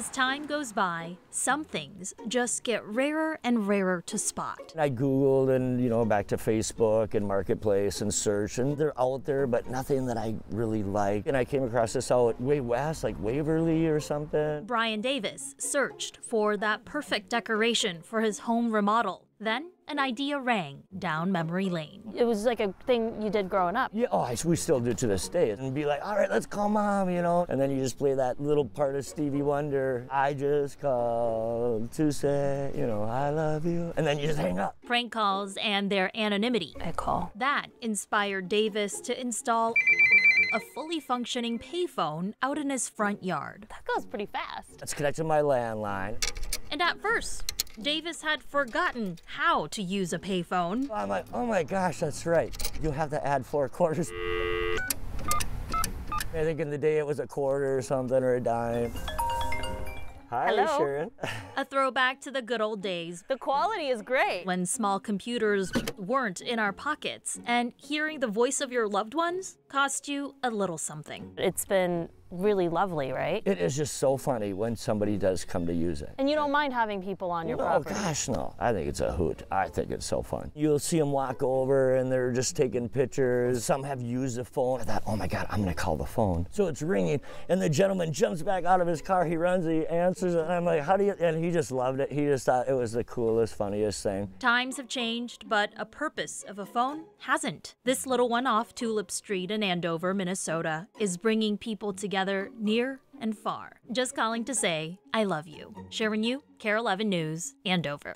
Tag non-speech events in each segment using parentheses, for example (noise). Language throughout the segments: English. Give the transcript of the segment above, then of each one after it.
As time goes by, some things just get rarer and rarer to spot. I Googled and, you know, back to Facebook and Marketplace and search, and they're out there, but nothing that I really like. And I came across this out way west, like Waverly or something. Brian Davis searched for that perfect decoration for his home remodel. Then an idea rang down memory lane. It was like a thing you did growing up. Yeah, oh, I, we still do to this day. And be like, all right, let's call mom, you know. And then you just play that little part of Stevie Wonder. I just called to say, you know, I love you. And then you just hang up. Prank calls and their anonymity. I call. That inspired Davis to install a fully functioning payphone out in his front yard. That goes pretty fast. Let's connect to my landline. And at first, Davis had forgotten how to use a payphone. Oh, I'm like, oh my gosh, that's right. You have to add four quarters. I think in the day it was a quarter or something or a dime. Hi, Hello. Sharon. (laughs) A throwback to the good old days The quality is great. when small computers weren't in our pockets and hearing the voice of your loved ones cost you a little something. It's been really lovely, right? It is just so funny when somebody does come to use it. And you don't mind having people on your Oh property. gosh, no. I think it's a hoot. I think it's so fun. You'll see them walk over and they're just taking pictures. Some have used the phone. I thought, oh my God, I'm gonna call the phone. So it's ringing and the gentleman jumps back out of his car. He runs, he answers. And I'm like, how do you, and he just loved it. He just thought it was the coolest, funniest thing. Times have changed, but a purpose of a phone hasn't. This little one off Tulip Street in Andover, Minnesota, is bringing people together near and far. Just calling to say, I love you. Sharon Yoo, KARE 11 News, Andover.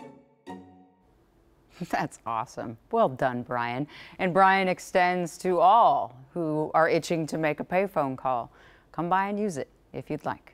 That's awesome. Well done, Brian. And Brian extends to all who are itching to make a payphone call. Come by and use it if you'd like.